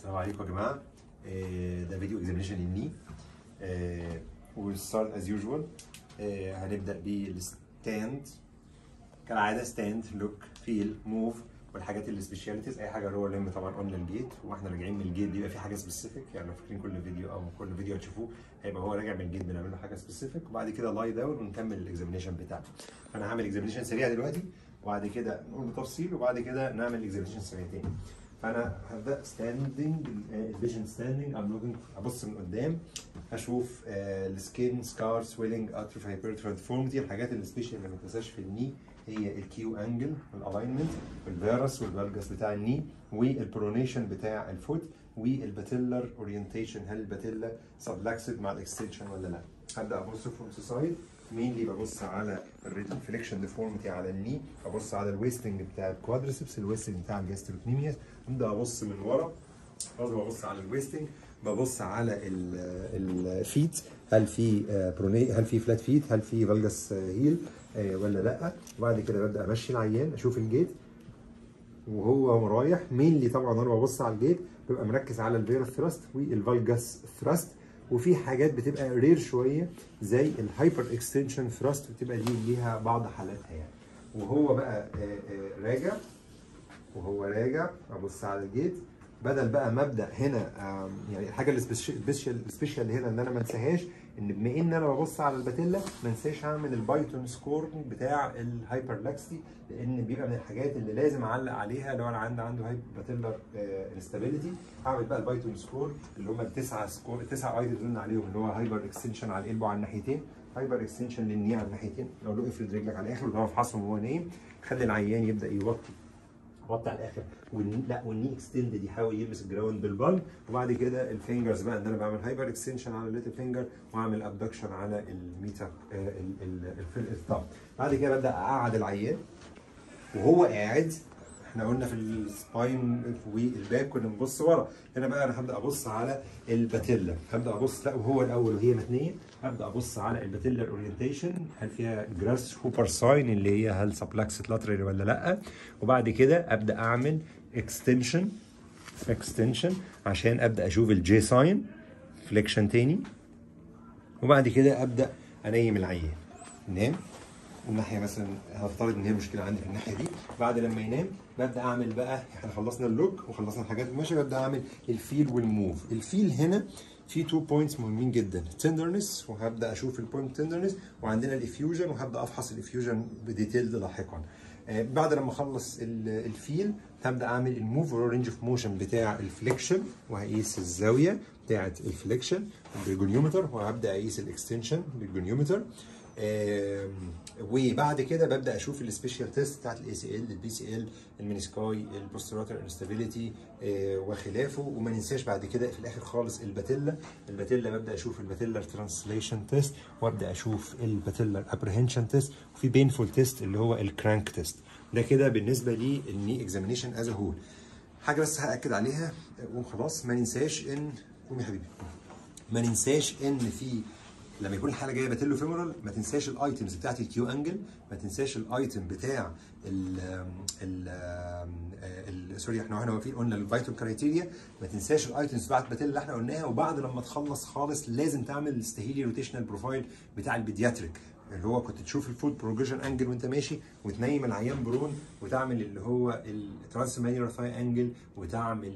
السلام عليكم يا جماعة. آه، ده فيديو examination ال knee و start as usual هنبدأ بال stand كالعادة stand look feel move والحاجات ال specialities أي حاجة جوه ال limb طبعا قلنا ال gait وإحنا راجعين من ال gait بيبقى في حاجة specific يعني لو فاكرين كل فيديو أو كل فيديو هتشوفوه هيبقى هو راجع من ال gait بنعمل له حاجة specific وبعد كده lie down ونكمل ال examination بتاعنا. فأنا هعمل examination سريع دلوقتي. وبعد كده نقول بتفصيل. وبعد كده نعمل examination سريع تاني. فانا هبدأ standing ال patient standing I'm looking ابص من قدام هشوف ال skin scar swelling atrophy hypertrophy deformity الحاجات ال special اللي ما تنساش في الني هي الكيو انجل والالاينمنت والفيروس والفالجس بتاع ال knee وال pronation بتاع ال foot وال patellar orientation هل ال patella subluxed مع ال extension ولا لا. هبدأ أبص from side mainly ببص على ال flexion deformity على ال knee أبص على ال wasting بتاع ال quadriceps ال wasting بتاع ال gastrocnemius أبدأ أبص من ورا برضه ببص على ال wasting ببص على ال feet هل في pronation هل في flat feet هل في valgus heel ولا لأ. وبعد كده ببدأ أمشي العيان أشوف ال gait وهو رايح mainly طبعا أنا ببص على ال gait ببقى مركز على ال varus thrust وال valgus thrust وفي حاجات بتبقى rare شوية زي ال hyperextension thrust بتبقى دي ليها بعض حالاتها يعني. وهو بقى راجع. وهو راجع أبص على ال gait بدل بقى مبدا هنا يعني الحاجة ال special ال special هنا إن أنا ما أنساهاش إن بما إن أنا ببص على ال patella ما انساش أعمل ال Beighton score بتاع ال hyperlaxity لأن بيبقى من الحاجات اللي لازم أعلق عليها لو أنا عندي عنده patellar instability أعمل بقى ال Beighton score اللي هم التسعة score التسعة items اللي عليهم اللي هو hyperextension على ال elbow على الناحيتين. hyperextension لل knee على الناحيتين. أقول له افرد رجلك على الآخر وهو افحصهم وهو نايم خلي العيان يبدأ يوطي. وطي على الآخر وال knee لا وال knee extended يحاول يلمس ال ground بال palm وبعد كده ال fingers بقى إن أنا بعمل hyperextension على ال little finger وأعمل abduction على ال meta ال thumb بعد كده ببدأ أقعد العيان. وهو قاعد إحنا قلنا في ال spine وال back كنا بنبص ورا. هنا بقى أنا هبدأ أبص على ال patella. هبدأ أبص لا وهو الأول وهي متنيه هبدأ أبص على ال patella orientation هل فيها grasshopper sign اللي هي هل subluxed lateral ولا لأ؟ وبعد كده أبدأ أعمل extension extension عشان أبدأ أشوف ال J sign flexion تاني. وبعد كده أبدأ أنيم العيان. نام الناحية مثلا هفترض إن هي مشكلة عندي في الناحية دي بعد لما ينام ببدأ أعمل بقى إحنا خلصنا ال look وخلصنا الحاجات الماشيه ببدأ أعمل ال feel وال move. ال feel هنا في two points مهمين جدا tenderness وهبدأ أشوف ال point tenderness وعندنا ال effusion وهبدأ أفحص ال effusion ب details لاحقا. آه بعد لما أخلص ال feel هبدأ أعمل ال move range of motion بتاع ال flexion وهقيس الزاوية بتاعه ال flexion بال goniometer وهبدأ أقيس ال extension بال goniometer. وبعد كده ببدأ أشوف ال special test بتاعت ال ACL ال PCL ال menisci ال posterolateral instability وخلافه وما ننساش بعد كده في الآخر خالص ال patella. ال patella ببدأ أشوف ال patellar translation test وأبدأ أشوف ال patellar apprehension test وفي painful test اللي هو ال Clarke test ده كده بالنسبة لي ال knee examination as whole حاجة بس هأكد عليها وخلاص ما ننساش إن قوم يا حبيبي. ما ننساش إن في لما يكون الحاله جاية patellofemoral ما تنساش ال items بتاعت ال Q angle ما تنساش الايتم بتاع ال ال سوري إحنا وإحنا واقفين قلنا الفيتال كرايتيريا ما تنساش الايتمز بتاعت باتيلا اللي إحنا قلناها وبعد لما تخلص خالص لازم تعمل الستهيلي روتيشنال بروفايل بتاع البيدياتريك. اللي هو كنت تشوف الفود بروجريشن انجل وانت ماشي وتنيم العيان برون وتعمل اللي هو الترانس مانيور ثاي انجل وتعمل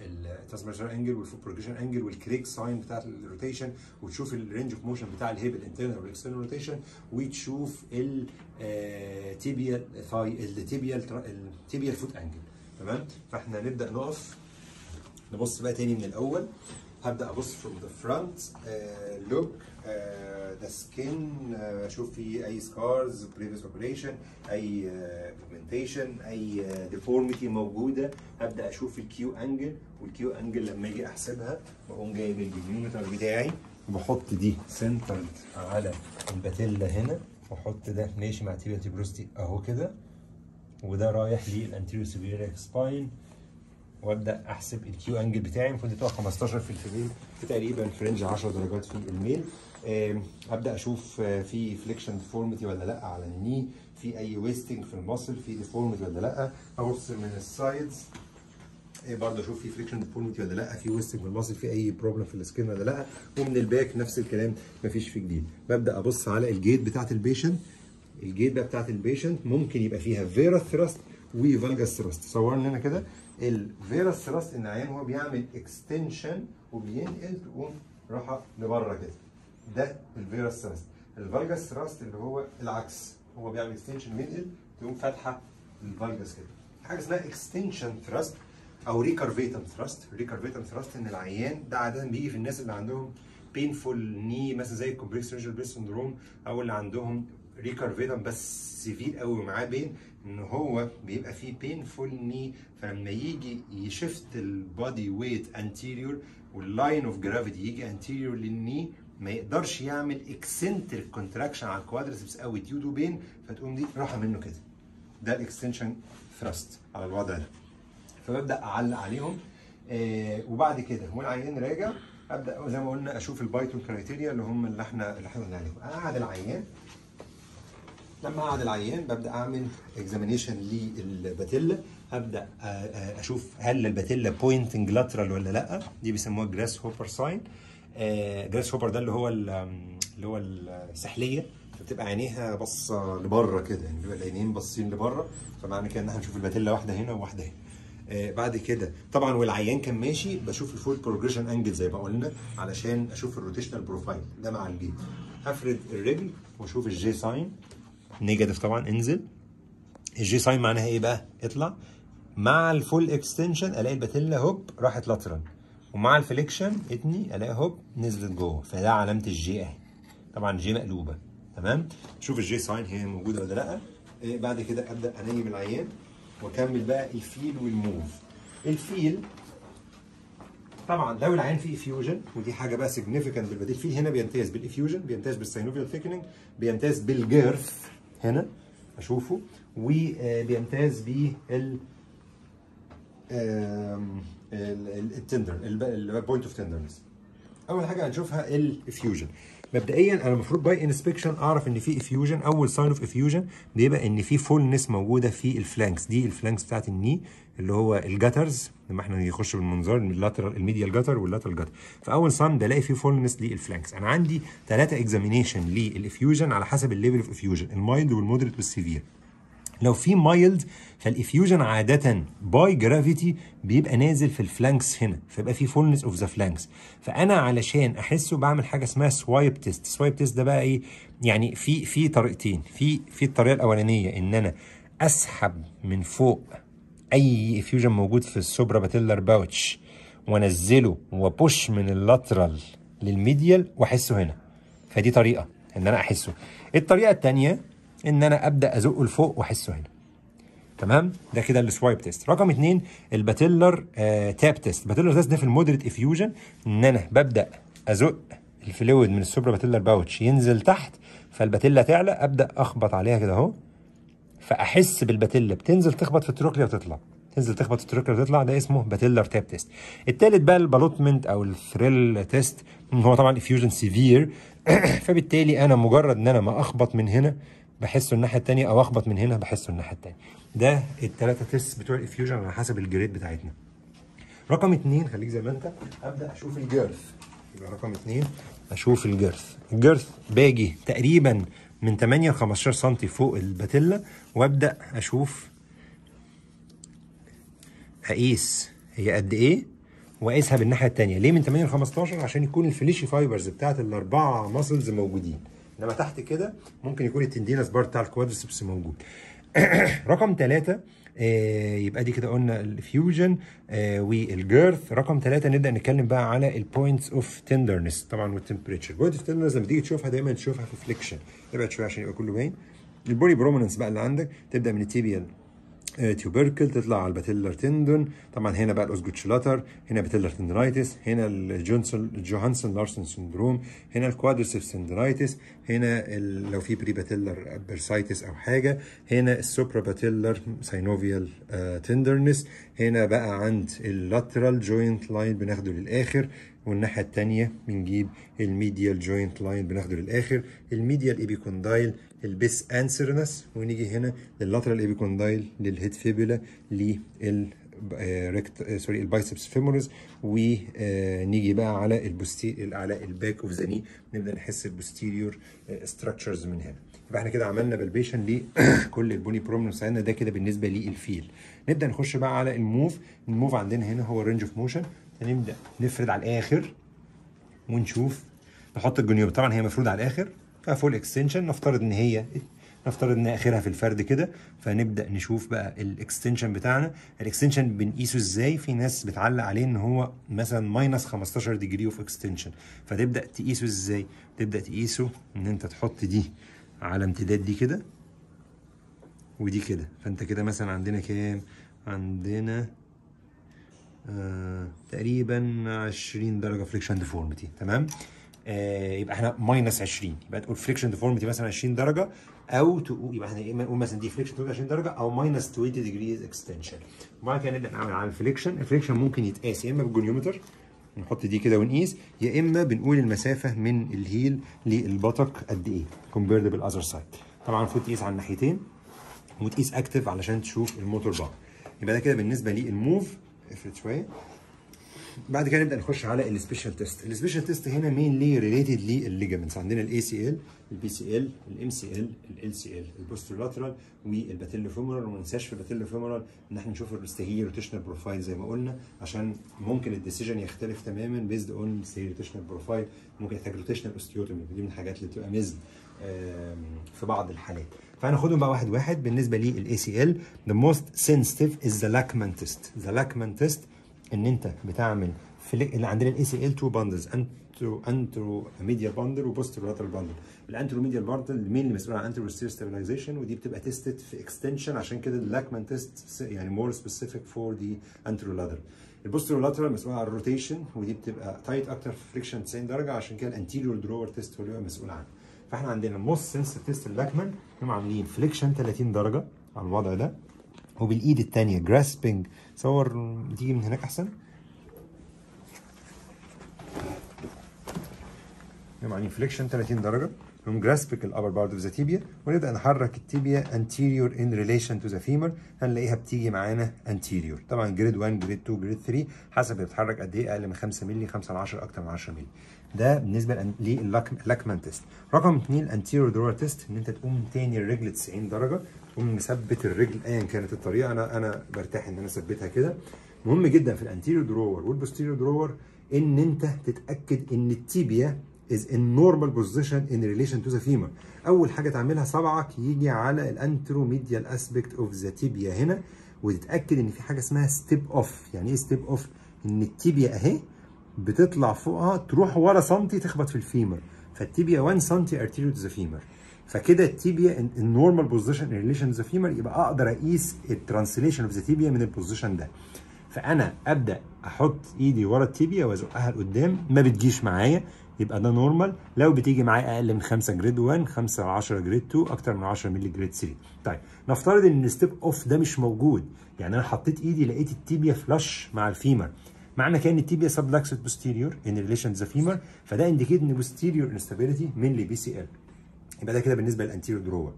الترانس انجل والفود بروجريشن انجل والكريك ساين بتاعت الروتيشن وتشوف ال range of motion بتاع ال hip ال internal وال external rotation وتشوف ال tibial thigh ال tibial ال tibial foot angle تمام؟ فاحنا نبدأ نقف. نبص بقى تاني من الأول. هبدأ أبص uh, look uh, the skin uh, أشوف في أي scars previous operation أي pigmentation أي deformity موجودة. هبدأ أشوف ال Q angle وال Q angle لما أجي أحسبها بقوم جايب ال goniometer بتاعي وبحط دي centered على ال patella هنا وأحط ده. ماشي مع tibial tuberosity أهو كده وده رايح لل anterior superior iliac spine وابدأ أحسب ال Q angle بتاعي. المفروض تبقى 15 في ال female في تقريبا في range 10 درجات في ال male. أبدأ أشوف في flexion deformity ولا لأ على ال knee. في أي wasting في ال muscle في deformity ولا لأ. أبص من ال sides إيه برضه أشوف في flexion deformity ولا لأ. في wasting بال muscle في أي problem في ال skin ولا لأ. ومن ال back نفس الكلام مفيش فيه جديد. ببدأ أبص على ال gait بتاعت ال patient ال gait بقى بتاعت ال patient ممكن يبقى فيها varus thrust و valgus thrust تصورنا هنا كده. ال varus thrust ان العيان هو بيعمل extension وبينقل تقوم راحة لبرة كده. ده ال varus thrust ال valgus thrust اللي هو العكس. هو بيعمل extension وينقل تقوم فاتحة ال valgus كده. حاجة اسمها extension thrust أو recurvatum thrust recurvatum thrust إن العيان ده عادة بيجي في الناس اللي عندهم painful knee مثلا زي ال complex regional pain syndrome أو اللي عندهم recurvatum بس severe قوي ومعاه pain إن هو بيبقى فيه painful knee فلما يجي ي shift ال body weight anterior وال line of gravity يجي anterior لل knee ما يقدرش يعمل eccentric contraction على ال quadriceps قوي due to pain فتقوم دي راحة منه كده. ده ال extension thrust على الوضع ده. فببدأ أعلق عليهم. آه وبعد كده والعيان راجع أبدأ زي ما قلنا أشوف ال Beighton criteria اللي هم اللي إحنا اللي إحنا قلنا عليهم. اقعد العيان لما اقعد العيان ببدأ أعمل examination لل patella أبدأ أشوف هل ال patella pointing lateral ولا لأ. دي بيسموها grasshopper sign grasshopper ده اللي هو اللي هو السحلية. فبتبقى عينيها باصة لبرة كده يعني بيبقى العينين باصين لبرة. فمعنى كده ان إحنا نشوف ال patella واحدة هنا وواحدة هنا. آه بعد كده طبعا والعيان كان ماشي بشوف ال foot progression angle زي ما قلنا علشان أشوف ال rotational profile ده مع ال gait هفرد الرجل وأشوف ال J sign negative طبعا انزل. ال J sign معناها إيه بقى؟ اطلع. مع ال full extension ألاقي ال patella هوب راحت lateral. ومع ال flexion اتني ألاقي هوب نزلت جوه. فده علامة ال J اهي طبعا ال J مقلوبة. تمام؟ شوف ال J sign هي موجودة ولا لأ. إيه بعد كده أبدأ أنيم العيان وأكمل بقى ال feel وال move. ال feel طبعا لو العيان فيه effusion ودي حاجة بقى significant بالبديل ال feel هنا بيمتاز بال effusion بيمتاز بال synovial thickening بيمتاز بال girth هنا أشوفه. وبيمتاز بال ال tender ال point of tenderness أول حاجة هنشوفها ال effusion مبدئيا أنا المفروض by inspection أعرف إن في effusion أول sign of effusion بيبقى إن في fullness موجودة في ال flanks دي ال flanks بتاعت ال knee اللي هو ال gutters لما إحنا نخش بالمنظار ال lateral ال medial gutter وال lateral gutter فأول sign بلاقي فيه fullness لل flanks أنا عندي ثلاثة examination لل effusion على حسب الليفل اوف افيوجن المايلد والمودريت والسيفير لو في mild فال effusion عادة by gravity بيبقى نازل في ال flanks هنا فيبقى في fullness of the flanks فأنا علشان أحسه بعمل حاجة اسمها swipe test swipe test ده بقى إيه؟ يعني في في طريقتين. في في الطريقة الأولانية إن أنا أسحب من فوق أي effusion موجود في ال suprapatellar pouch وأنزله وبوش من ال lateral لل medial وأحسه هنا. فدي طريقة إن أنا أحسه. الطريقة الثانية ان أنا ابدا ازقه لفوق واحسه هنا. تمام؟ ده كده ال swipe test. رقم اثنين ال patellar آه tap test. ال patellar test ده في ال moderate effusion ان أنا ببدأ ازق ال fluid من ال suprapatellar pouch ينزل تحت فال patella تعلى ابدأ اخبط عليها كده اهو. فاحس بال patella بتنزل تخبط في ال trochlea وتطلع. تنزل تخبط في ال trochlea وتطلع ده اسمه patellar tap test. التالت بقى ال ballottement أو ال thrill test. هو طبعا effusion severe فبالتالي أنا مجرد إن أنا ما أخبط من هنا بحسه الناحية الثانية أو أخبط من هنا بحسه الناحية الثانية ده الثلاثه test بتوع ال effusion على حسب ال grade بتاعتنا. رقم اثنين خليك زي ما انت. أبدأ أشوف ال girth يبقى رقم اثنين أشوف ال girth ال girth باجي تقريبا من 8 ل 15 سم فوق ال patella وأبدأ أشوف أقيس هي قد إيه وأقيسها بالناحية الثانية ليه من 8 ل 15 عشان يكون ال fleshy fibers بتاعت الأربعة muscles موجودين. انما تحت كده ممكن يكون ال tendinous part بتاع ال quadriceps موجود. رقم ثلاثة آه يبقى دي كده قلنا ال effusion آه وال girth. رقم ثلاثة نبدأ نتكلم بقى على ال points of tenderness طبعا وال temperature point of tenderness لما تيجي تشوفها دايما تشوفها في flexion ابعد شوية عشان يبقى كله باين. ال bony prominence بقى اللي عندك تبدأ من ال tibial tubercle تطلع على ال patellar tendon. طبعا هنا بقى ال Osgood-Schlatter هنا patellar tendinitis هنا ال Johnson Johansson Larsen syndrome هنا ال quadriceps tendinitis هنا لو في prepatellar bursitis أو حاجة هنا ال suprapatellar synovial tenderness هنا بقى عند ال lateral joint line بناخده للآخر. والناحية الثانية بنجيب ال medial joint line بناخده للآخر ال medial epicondyle ال pes anserinus ونيجي هنا لل lateral epicondyle لل head fibula rect sorry ال biceps femoris ونيجي بقى على ال poste على ال back of the knee نبدأ نحس ال posterior structures من هنا. يبقى إحنا كده عملنا palpation لكل ال bony prominence عندنا ده كده بالنسبة لل feel. نبدأ نخش بقى على ال move ال move عندنا هنا هو range of motion هنبدأ نفرد على الآخر ونشوف. نحط الجنيوب طبعا هي مفرودة على الآخر full extension نفترض إن هي نفترض إن آخرها في الفرد كده فنبدأ نشوف بقى ال extension بتاعنا. ال extension بنقيسه إزاي؟ في ناس بتعلق عليه إن هو مثلا minus 15 degree of extension فتبدأ تقيسه إزاي؟ تبدأ تقيسه إن أنت تحط دي على امتداد دي كده ودي كده. فأنت كده مثلا عندنا كام؟ عندنا آه تقريبا 20 درجة flexion deformity تمام؟ آه يبقى إحنا minus 20 يبقى تقول flexion deformity مثلا 20 درجة أو تقول يبقى إحنا اما نقول مثلا دي flexion 20 درجة أو minus 20 degrees extension وبعد كده نبدأ نعمل على ال flexion ال flexion ممكن يتقاس يا إما بال goniometer نحط دي كده ونقيس يا إما بنقول المسافة من ال heel لل buttock قد إيه compared بال other side طبعا المفروض تقيس على الناحيتين وتقيس active علشان تشوف ال motor power. يبقى ده كده بالنسبة لل move افرد شوية بعد كده نبدأ نخش على ال special test ال special test هنا mainly related لل ligaments عندنا الاي سي ال البي سي ال الام سي ال ال سي ال البوسترولاترال والباتيلو فيمورال وما ننساش في ال patellofemoral إن إحنا نشوف ال Staheli rotational profile زي ما قلنا عشان ممكن ال decision يختلف تماما based on Staheli rotational profile ممكن يحتاج rotational osteotomy دي من الحاجات اللي بتبقى missed في بعض الحالات. فهناخدهم بقى واحد واحد بالنسبة لل ACL the most sensitive is the Lachman test. The Lachman test إن أنت بتعمل flex اللي عندنا ال ACL two bundles antero anteromedial bundle و posterolateral bundle ال anteromedial bundle مين اللي مسؤول عن anterior stabilization ودي بتبقى tested في extension عشان كده ال Lachman test يعني more specific for the anterolateral ال posterolateral مسؤول عن ال rotation ودي بتبقى tight أكتر في flexion 90 درجة. عشان كده ال anterior drawer test هو اللي مسؤول عنه. فاحنا عندنا ال most sensitive test ال Lachman هم عاملين flexion 30 درجة على الوضع ده وبالإيد الثانية grasping صور تيجي من هناك أحسن. يعني flexion 30 درجة. نقوم grasping ال upper part of the tibia ونبدأ نحرك ال tibia anterior in relation to the femur هنلاقيها بتيجي معانا anterior. طبعا grade 1 grade 2 grade 3 حسب بتتحرك قد إيه أقل من 5 مللي 5 ل 10 أكتر من 10 مللي. ده بالنسبة لل Lachman test رقم 2 ال anterior drawer test إن أنت تقوم تاني الرجل 90 درجة تقوم مثبت الرجل ايا كانت الطريقة. أنا أنا برتاح إن أنا اثبتها كده. مهم جدا في ال anterior drawer وال posterior drawer إن أنت تتأكد إن ال tibia is in normal position in relation to the femur. أول حاجة تعملها صبعك يجي على ال anteromedial aspect of the tibia هنا وتتأكد إن في حاجة اسمها step off يعني إيه step off إن ال tibia أهي بتطلع فوقها تروح ورا سنتي تخبط في ال femur. فال tibia 1 سنتي anterior to the femur فكده ال tibia ال normal position in relation the femur يبقى أقدر أقيس ال translation of the tibia من ال position ده. فأنا أبدأ أحط إيدي ورا ال tibia وأزقها لقدام ما بتجيش معايا. يبقى ده normal لو بتيجي معايا أقل من 5 grade 1 5 10 grade 2 أكتر من 10 مللي grade 3 طيب نفترض إن ال step off ده مش موجود. يعني أنا حطيت إيدي لقيت ال tibia flush مع ال femur معنى كأن ال tibia subluxed posterior in relation the femur فده indicate إن posterior instability mainly PCL يبقى ده كده بالنسبة لل anterior drawer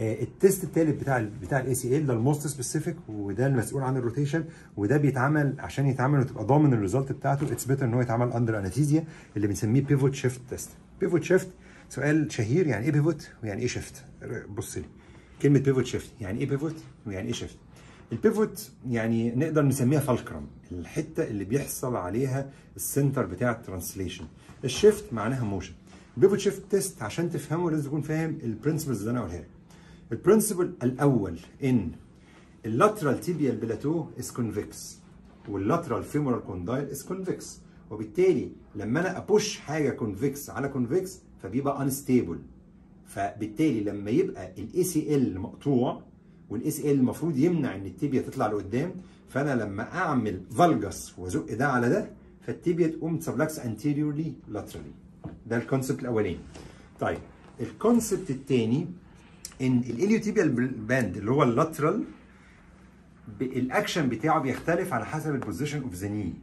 ال test الثالث بتاع ال بتاع ال ACL ده ال most specific وده المسؤول عن ال rotation وده بيتعمل عشان يتعمل وتبقى ضامن ال result بتاعته. It's better إن هو يتعمل under anesthesia اللي بنسميه pivot shift test pivot shift سؤال شهير يعني إيه pivot ويعني إيه shift بص لي. كلمة pivot shift يعني إيه pivot ويعني إيه shift ال pivot يعني نقدر نسميها fulcrum الحتة اللي بيحصل عليها ال center بتاع ال translation ال shift معناها motion ال pivot shift test عشان تفهمه لازم تكون فاهم ال principles اللي أنا قولها لك. ال principle الأول إن ال lateral tibial plateau is convex وال lateral femoral condyle is convex وبالتالي لما أنا أ push حاجة convex على convex فبيبقى unstable فبالتالي لما يبقى ال ACL مقطوع وال ACL المفروض يمنع إن ال tibia تطلع لقدام فأنا لما أعمل valgus وأزق ده على ده فال tibia تقوم sublux anteriorly laterally ده ال concept الأولاني. طيب ال concept الثاني إن ال iliotibial band اللي هو ال lateral ال action بتاعه بيختلف على حسب ال position of the knee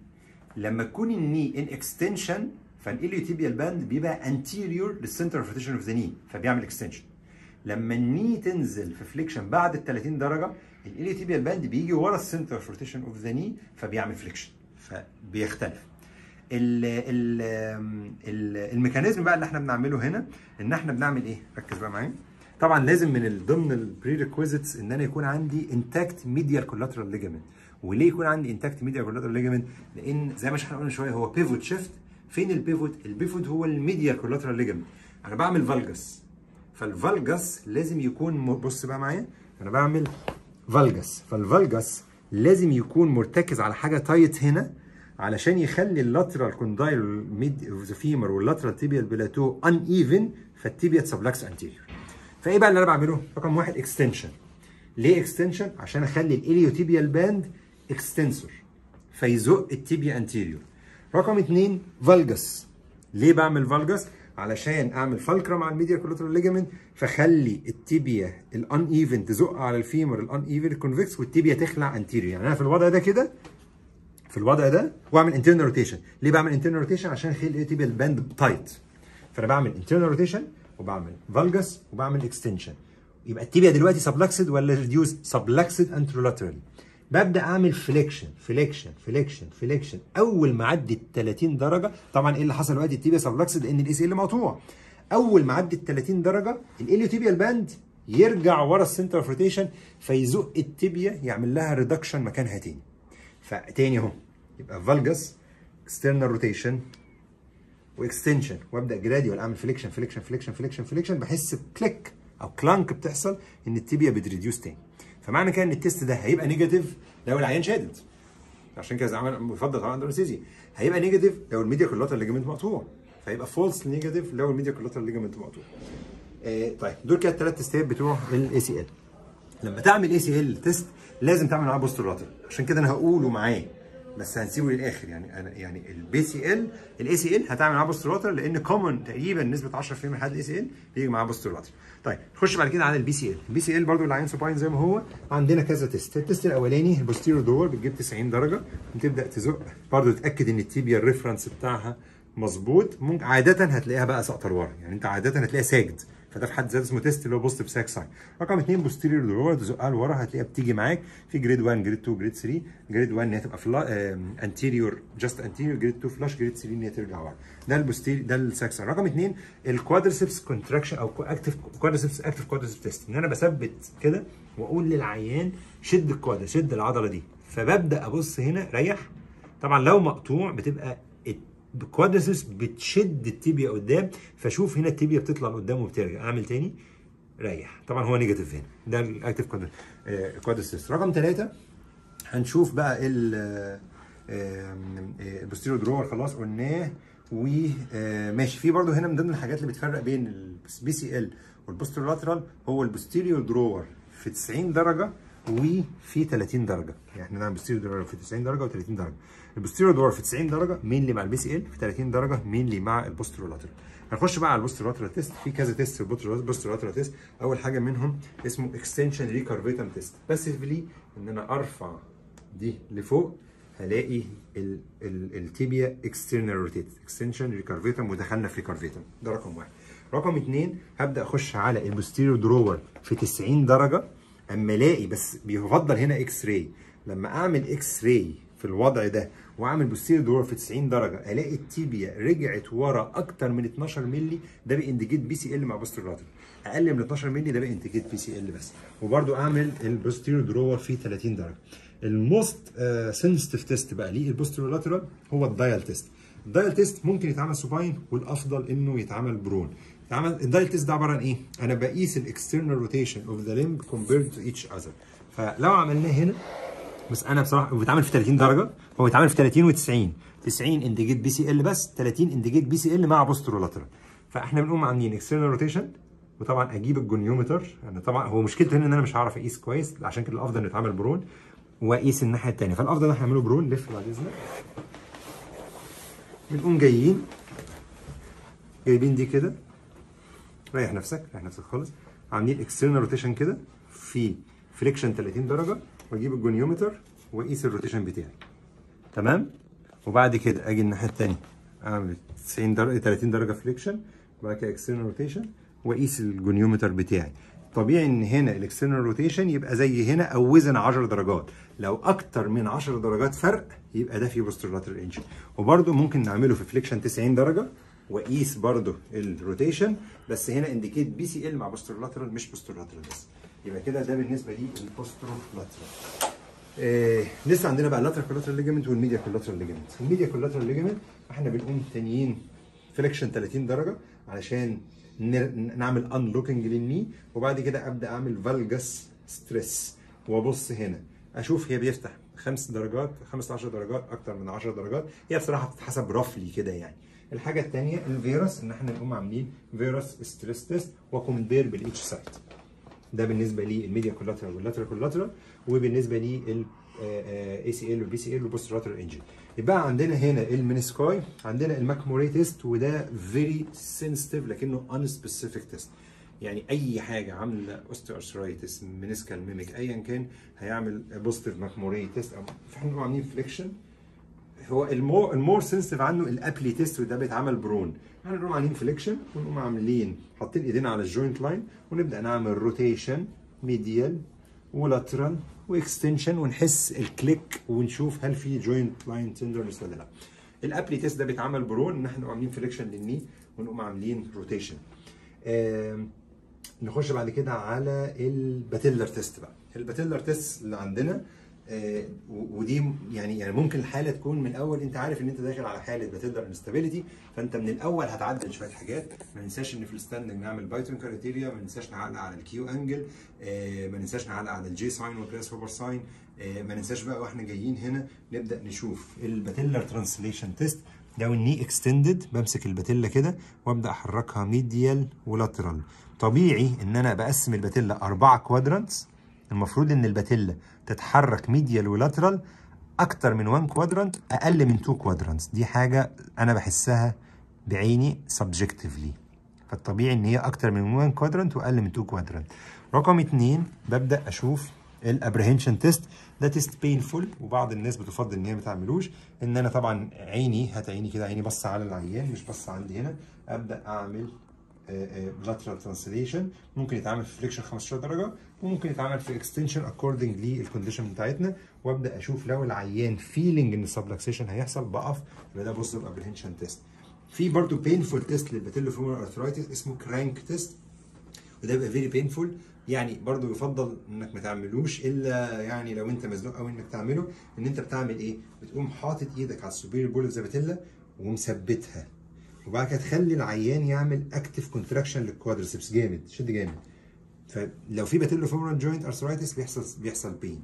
لما تكون ال knee in extension فال iliotibial band بيبقى anterior لل center rotation of the knee فبيعمل extension لما ال knee تنزل في flexion بعد ال 30 درجة ال iliotibial band بيجي ورا ال center rotation of the knee فبيعمل flexion فبيختلف ال ال ال mechanism بقى اللي إحنا بنعمله هنا إن إحنا بنعمل إيه؟ ركز بقى معايا. طبعا لازم من ضمن ال prerequisites إن أنا يكون عندي intact medial collateral ligament. وليه يكون عندي intact medial collateral ligament؟ لأن زي ما إحنا قلنا شوية هو pivot shift فين ال pivot؟ ال pivot هو ال medial collateral ligament. أنا بعمل valgus فال valgus لازم يكون بص بقى معايا أنا بعمل valgus فال valgus لازم يكون مرتكز على حاجة tight هنا علشان يخلي ال lateral condyle of the femur وال lateral tibial plateau uneven فال tibia ت sublux anterior فايه بقى اللي أنا بعمله؟ رقم واحد extension ليه extension عشان اخلي ال iliotibial band extensor فيزق ال tibia anterior رقم اثنين valgus ليه بعمل valgus علشان اعمل fulcrum مع ال medial collateral ligament فخلي ال tibia ال uneven تزق على ال femur ال uneven ال convex وال tibia تخلع anterior يعني أنا في الوضع ده كده في الوضع ده واعمل internal rotation ليه بعمل internal rotation عشان أخلي ال iliotibial band tight فأنا بعمل internal rotation وبعمل valgus وبعمل extension يبقى ال tibia دلوقتي subluxed ولا reduced subluxed anterolaterally ببدأ أعمل flexion flexion flexion flexion أول ما ال 30 درجة طبعا إيه اللي حصل دلوقتي؟ ال tibia subluxed لأن ال ACL مقطوع. أول ما ال 30 درجة ال iliotibial band يرجع ورا ال center of rotation فيزق ال tibia يعمل لها reduction مكانها تاني. فتاني أهو يبقى valgus external rotation و extension وأبدأ gradual أعمل flexion flexion flexion flexion flexion بحس ب click أو clunk بتحصل إن ال tibia بت reduce تاني. فمعنى كده إن ال test ده هيبقى negative لو العيان شادد. عشان كده عمل بيفضل طبعا under anesthesia هيبقى negative لو ال medial collateral ligament مقطوع. فيبقى false negative لو ال medial collateral ligament مقطوع. آه طيب دول كده الثلاث تيستات بتوع ال ACL لما تعمل ACL test لازم تعمل معاه postero عشان كده أنا هقوله معاه. بس هنسيبه للآخر. يعني أنا يعني ال PCL ال ACL هتعمل معاه postero لأن common تقريبا نسبة 10% من حد ال ACL بيجي معاه postero طيب نخش بعد كده على ال PCL ال PCL برضه العيان supine زي ما هو عندنا كذا test. ال test الأولاني ال posterior drawer بتجيب 90 درجة وتبدا تزق. برضه تتأكد إن ال tibia ال reference بتاعها مظبوط. ممكن عاده هتلاقيها بقى ساقطه لورا. يعني أنت عاده هتلاقيها sagged. فده في حد ذاته اسمه test اللي هو post sag sign رقم اثنين posterior drawer تزقها لورا هتلاقيها بتيجي معاك في grade 1 grade 2 grade 3 grade 1 إن هي تبقى anterior just anterior grade 2 flush grade 3 إن هي ترجع ورا. ده ال posterior ده ال sag sign رقم اثنين ال quadriceps contraction أو active quadriceps active quadriceps test إن أنا بثبت كده وأقول للعيان شد ال quadri شد العضلة دي. فببدأ أبص هنا ريح. طبعا لو مقطوع بتبقى ال quadriceps بتشد ال tibia قدام فشوف هنا ال tibia بتطلع لقدام وبترجع. أعمل تاني؟ ريح. طبعا هو negative هنا. ده ال active quadriceps رقم ثلاثة هنشوف بقى ال posterior drawer خلاص قلناه. وماشي في برضو هنا من ضمن الحاجات اللي بتفرق بين ال PCL وال posterolateral هو ال posterior drawer في 90 درجة وفي 30 درجة. يعني إحنا نعمل posterior drawer في 90 درجة و30 درجة. ال posterior drawer في 90 درجة mainly مع ال PCL؟ في 30 درجة mainly مع ال posterolateral هنخش بقى على ال posterolateral test. في كذا test في ال posterolateral test. أول حاجة منهم اسمه extension recurvatum test passively إن أنا أرفع دي لفوق هلاقي ال ال ال tibia external rotate extension recurvatum ودخلنا في recurvatum ده رقم واحد. رقم اثنين هبدأ أخش على ال posterior drawer في 90 درجة. أما الاقي بس بيفضل هنا X-ray لما أعمل X-ray في الوضع ده وأعمل posterior drawer في 90 درجة ألاقي ال tibia رجعت ورا أكتر من 12 مللي ده ب indicate PCL مع lateral أقل من 12 مللي ده ب indicate PCL بس. وبرده أعمل ال posterior drawer في 30 درجة. ال most sensitive test بقى ليه ال posterolateral هو ال dial test ال dial test ممكن يتعمل supine والأفضل إنه يتعمل prone. ال dial test ده عبارة عن إيه؟ أنا بقيس ال external rotation of the limb compared to each other فلو عملناه هنا بس أنا بصراحة وبيتعمل في 30 درجة هو بيتعمل في 30 و90 90 انديجيت بي سي ال بس 30 انديجيت بي سي ال مع بوستيريو لاترال فإحنا بنقوم عاملين external rotation وطبعا أجيب ال goniometer أنا طبعا هو مشكلته هنا إن أنا مش هعرف أقيس كويس عشان كده الأفضل إنه يتعمل prone وأقيس الناحية الثانية فالأفضل إن إحنا نعمله prone لف بعد إذنك. بنقوم جايين جايبين دي كده. ريح نفسك ريح نفسك خالص. عاملين external rotation كده في flexion 30 درجة وأجيب ال goniometer وأقيس ال rotation بتاعي. تمام؟ وبعد كده أجي الناحية الثانية أعمل 90 درجة 30 درجة flexion وبعد كده external rotation وأقيس ال goniometer بتاعي. طبيعي إن هنا ال external rotation يبقى زي هنا أو within 10 درجات. لو أكتر من 10 درجات فرق يبقى ده في posterolateral injury وبرده ممكن نعمله في flexion 90 درجة واقيس برده ال rotation بس هنا indicate PCL مع posterolateral مش posterolateral بس. يبقى كده ده بالنسبة لي ال posterolateral آه لسه عندنا بقى ال lateral collateral ligament وال medial collateral ligament ال medial collateral ligament إحنا بنقوم تانيين flexion 30 درجة علشان نعمل unlocking لل knee وبعد كده أبدأ أعمل valgus stress وأبص هنا أشوف هي بيفتح خمس درجات 15 درجات أكتر من 10 درجات. هي بصراحة بتتحسب roughly كده يعني. الحاجة الثانية الفيروس إن إحنا نقوم عاملين varus stress test و compare بال each side ده بالنسبة لي ال medial collateral وال lateral collateral وبالنسبة لي ال ACL وال PCL وال posterolateral injury يبقى عندنا هنا ال menisci عندنا ال McMurray test وده very sensitive لكنه unspecific test يعني أي حاجة عاملة osteoarthritis meniscal mimic ايا كان هيعمل positive McMurray test أو إحنا عاملين flexion هو ال more ال more sensitive عنه ال Apley test وده بيتعمل prone. إحنا نقوم عاملين flexion ونقوم عاملين حاطين ايدينا على ال joint line ونبدأ نعمل rotation medial و lateral و extension ونحس ال click ونشوف هل في joint line tenderness ولا لا. ال Apley test ده بيتعمل prone ان إحنا عاملين flexion لل knee ونقوم عاملين rotation نخش بعد كده على ال patellar test بقى. ال patellar test اللي عندنا ودي يعني يعني ممكن الحالة تكون من الأول أنت عارف إن أنت داخل على حالة patellar instability فأنت من الأول هتعدل شوية حاجات. ما ننساش إن في ال standing نعمل Beighton criteria ما ننساش نعلق على ال Q angle آه ما ننساش نعلق على ال J sign وال grasshopper sign آه ما ننساش بقى وإحنا جايين هنا نبدأ نشوف ال patellar translation test. لو ال knee extended بمسك ال patella كده وأبدأ أحركها medial و lateral. طبيعي إن أنا بقسم ال patella أربعة quadrants المفروض إن ال patella تتحرك medial و lateral أكتر من 1 quadrant أقل من 2 quadrants دي حاجة أنا بحسها بعيني subjectively فالطبيعي إن هي أكتر من 1 quadrant وأقل من 2 quadrant رقم اتنين ببدأ أشوف ال apprehension test ده test painful وبعض الناس بتفضل إن هي ما تعملوش. إن أنا طبعا عيني هتعيني كده عيني بص على العيان مش بص عندي هنا. أبدأ أعمل lateral translation ممكن يتعمل في flexion 15 درجة وممكن يتعمل في extension according لل condition بتاعتنا. وأبدأ أشوف لو العيان feeling إن ال subluxation هيحصل بقف. يبقى ده positive apprehension test في برضه painful test لل patellofemoral arthritis اسمه crank test وده بيبقى very painful يعني برضه يفضل إنك ما تعملوش إلا يعني لو أنت مزنوق قوي إنك تعمله. إن أنت بتعمل إيه؟ بتقوم حاطط إيدك على ال superior pole of the patella ومثبتها. وبعد كده تخلي العيان يعمل active contraction لل quadriceps جامد شد جامد. فلو في patellofemoral joint arthritis بيحصل بيحصل pain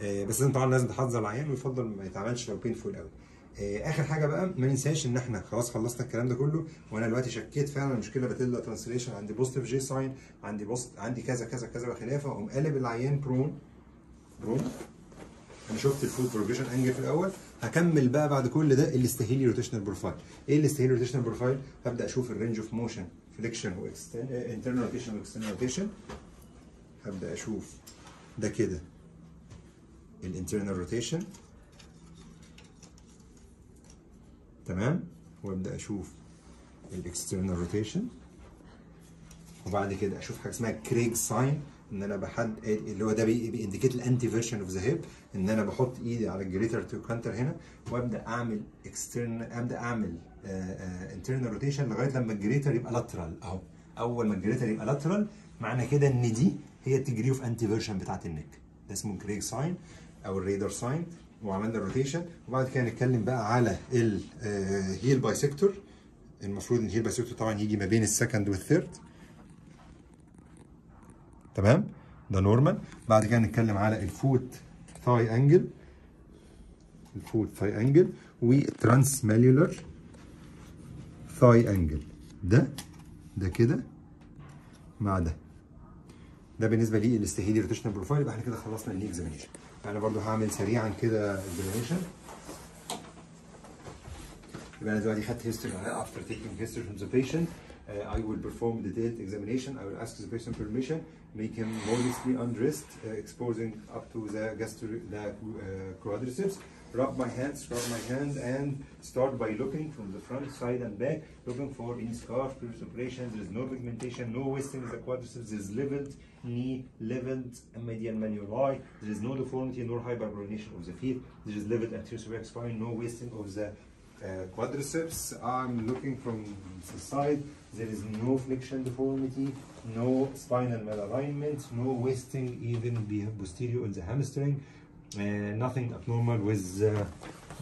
آه بس لازم طبعا لازم تحذر العيان ويفضل ما يتعملش لو painful قوي آه آخر حاجة بقى ما ننساش إن إحنا خلاص خلصنا الكلام ده كله وأنا دلوقتي شكيت فعلا المشكلة patella translation عندي positive J sign عندي بوست عندي كذا كذا كذا وخلافه وأقوم قالب العيان prone prone أنا شفت ال foot progression angle في الأول. هكمل بقى بعد كل ده ال Staheli rotational profile إيه ال Staheli rotational profile هبدأ أشوف ال range of motion flexion و internal rotation و external rotation هبدأ أشوف ده كده ال internal rotation تمام؟ وأبدأ أشوف ال external rotation وبعد كده أشوف حاجة اسمها Craig sign ان أنا بحد اللي هو ده بي indicate ال anteversion of the hip ان أنا بحط ايدي على ال greater trochanter هنا وابدأ اعمل external ابدأ اعمل internal rotation لغاية لما ال greater يبقى lateral اهو. أول ما ال greater يبقى lateral معنى كده إن دي هي ال degree of anteversion بتاعت ال neck. ده اسمه Craig sign أو ال Ryder sign وعملنا ال rotation وبعد كده نتكلم بقى على ال heel bisector المفروض إن ال heel bisector طبعا يجي ما بين ال second وال third تمام؟ ده normal. بعد كده نتكلم على ال foot thigh angle ال foot thigh angle وال transmalleolar thigh angle ده ده كده مع ده. ده بالنسبة لي ال Staheli rotational profile يبقى إحنا كده خلصنا ال knee examination أنا برضو هعمل سريعا كده examination يبقى أنا دلوقتي خدت history after taking history from the patient. Uh, I will perform detailed examination I will ask the patient permission make him modestly undressed uh, exposing up to the gastro the uh, quadriceps rub my hands, rub my hand, and start by looking from the front, side, and back, looking for any previous operations. There is no pigmentation, no wasting of the quadriceps. There is leveled knee, leveled medial malleoli. There is no deformity nor hyperpronation of the feet. There is leveled anterior cervical spine, no wasting of the quadriceps. I'm looking from the side. There is no flexion deformity, no spinal malalignment, no wasting even posterior on the hamstring. Uh, nothing abnormal with uh,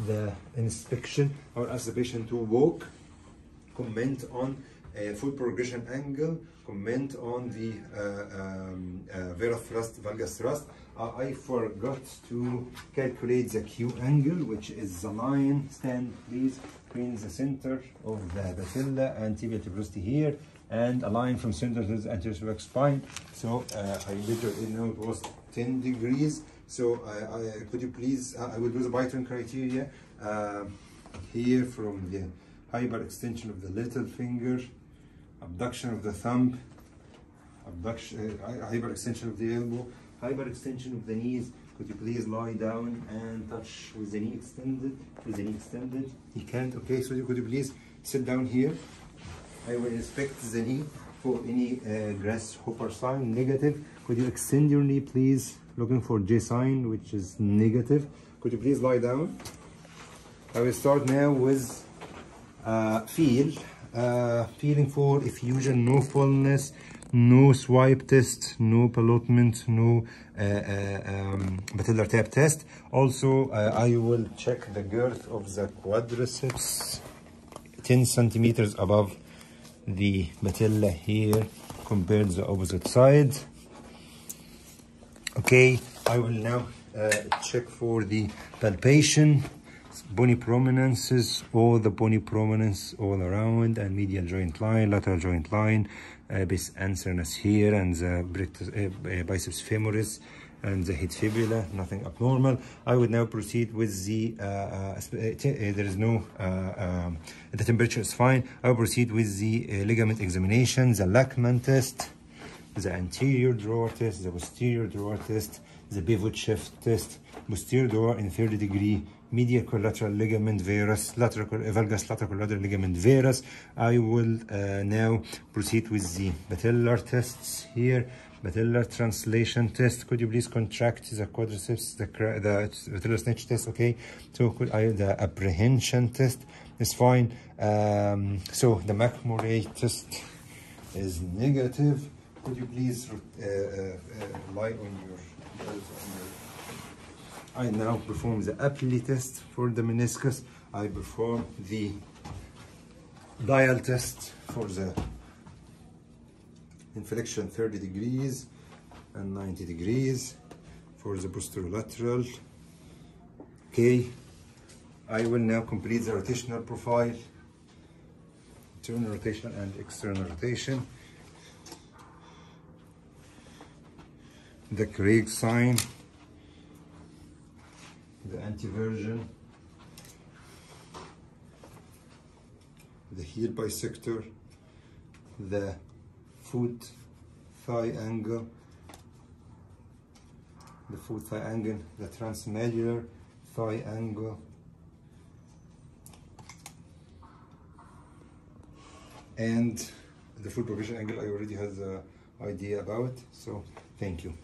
the inspection. I will ask the patient to walk, comment on uh, foot progression angle, comment on the uh, um, uh, vera thrust, valgus thrust. Uh, I forgot to calculate the Q angle, which is the line, stand please, between the center of the patella and tibial tuberosity here, and a line from center to the anterior cervical spine. So uh, I literally know it was 10 degrees. So I, I, could you please, uh, I will do the Byton criteria uh, here from the hyperextension of the little finger, abduction of the thumb, abduction, uh, hyperextension of the elbow, hyperextension of the knees. Could you please lie down and touch with the knee extended, with the knee extended? You can't, okay, so you, could you please sit down here? I will inspect the knee for any uh, grasshopper sign, negative. Could you extend your knee, please? Looking for J sign, which is negative. Could you please lie down? I will start now with uh, feel. Uh, feeling for effusion, no fullness, no swipe test, no pelotment, no uh, uh, um, patellar tap test. Also, uh, I will check the girth of the quadriceps 10 centimeters above the patella here compared to the opposite side. Okay, I will now uh, check for the palpation, bony prominences, all the bony prominence all around, and medial joint line, lateral joint line, uh, bis answerness here, and the uh, biceps femoris, and the head fibula, nothing abnormal. I would now proceed with the, uh, uh, there is no, um, the temperature is fine. I will proceed with the ligament examination, the Lachman test, the anterior drawer test, the posterior drawer test, the pivot shift test, posterior drawer in 30 degree, medial collateral ligament varus, lateral valgus lateral collateral ligament varus. I will uh, now proceed with the patellar tests here. Patellar translation test. Could you please contract the quadriceps, the the patellar snatch test? Okay. So could I the apprehension test is fine. Um, so the McMurray test is negative. Could you please uh, uh, uh, lie on your, on your I now perform the Apley test for the meniscus. I perform the dial test for the inflection 30 degrees and 90 degrees for the posterolateral. Okay, I will now complete the rotational profile, internal rotation and external rotation. The Craig sign the antiversion, the heel bisector, the foot thigh angle, the foot thigh angle, the transmedular thigh angle, and the full provision angle I already had the idea about so thank you.